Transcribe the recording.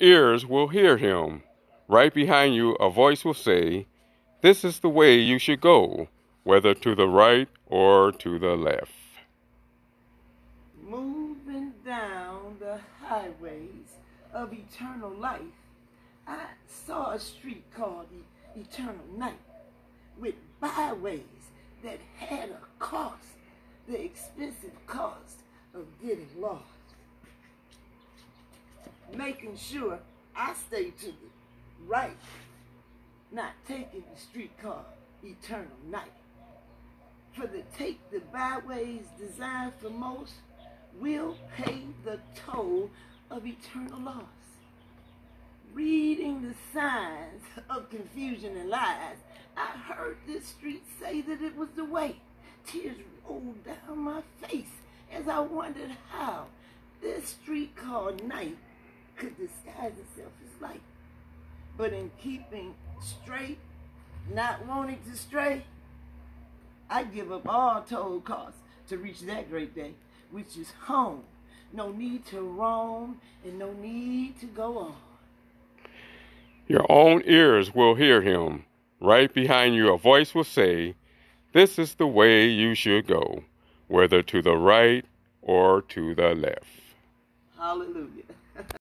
ears will hear him. Right behind you, a voice will say, This is the way you should go, whether to the right or to the left. Moving down the highways of eternal life, I saw a street called the Eternal Night with byways that had a cost, the expensive cost of getting lost. Making sure I stay to the right, not taking the streetcar Eternal Night. For the take the byways designed for most will pay the toll of eternal loss. Reading the signs of confusion and lies, I heard this street say that it was the way. Tears rolled down my face as I wondered how this street called night could disguise itself as light. But in keeping straight, not wanting to stray, I give up all toll costs to reach that great day, which is home. No need to roam and no need to go on. Your own ears will hear him. Right behind you, a voice will say, This is the way you should go, whether to the right or to the left. Hallelujah.